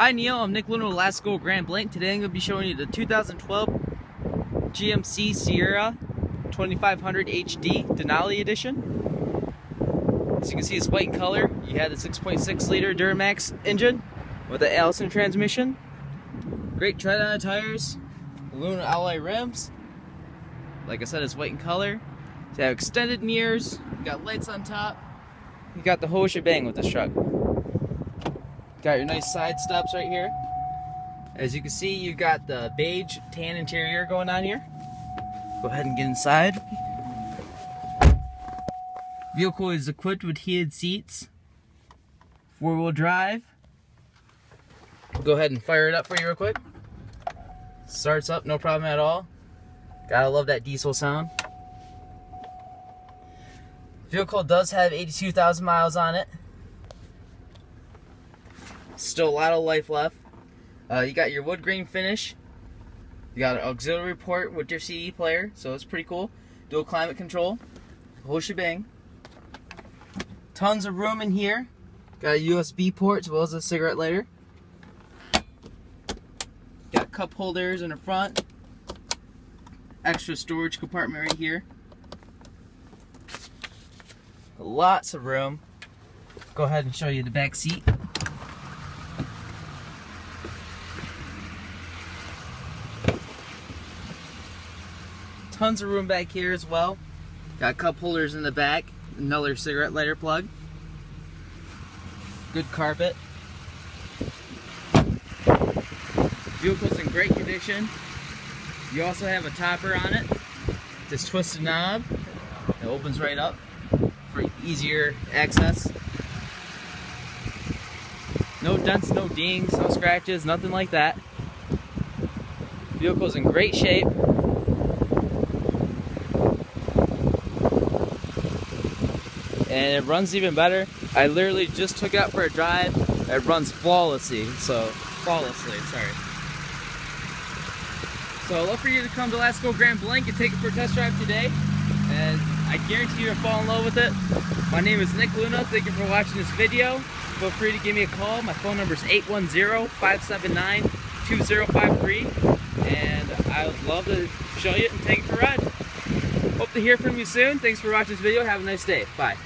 Hi Neil, I'm Nick Luna with Lasco Grand Blanc. Today I'm going to be showing you the 2012 GMC Sierra 2500 HD Denali Edition. As you can see it's white in color. You had the 6.6 liter Duramax engine with the Allison transmission. Great tread on the tires, aluminum alloy rims. Like I said, it's white in color. You have extended mirrors, you got lights on top. You got the whole shebang with this truck. Got your nice side steps right here. As you can see, you've got the beige tan interior going on here. Go ahead and get inside. Vehicle is equipped with heated seats, four-wheel drive. Go ahead and fire it up for you real quick. Starts up, no problem at all. Gotta love that diesel sound. Vehicle does have 82,000 miles on it. Still a lot of life left. Uh, you got your wood grain finish. You got an auxiliary port with your CD player, so it's pretty cool. Dual climate control, whole shebang. Tons of room in here. Got a USB port as well as a cigarette lighter. Got cup holders in the front. Extra storage compartment right here. Lots of room. Go ahead and show you the back seat. Tons of room back here as well. Got cup holders in the back, another cigarette lighter plug. Good carpet. Vehicle's in great condition. You also have a topper on it. This twisted knob. It opens right up for easier access. No dents, no dings, no scratches, nothing like that. Vehicle's in great shape. And it runs even better. I literally just took it out for a drive. It runs flawlessly, so flawlessly, sorry. So I'd love for you to come to Lasco Grand Blanc and take it for a test drive today. And I guarantee you'll fall in love with it. My name is Nick Luna. Thank you for watching this video. Feel free to give me a call. My phone number is 810-579-2053. And I would love to show you and take it for a ride. Hope to hear from you soon. Thanks for watching this video. Have a nice day. Bye.